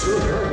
Super